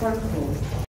Franco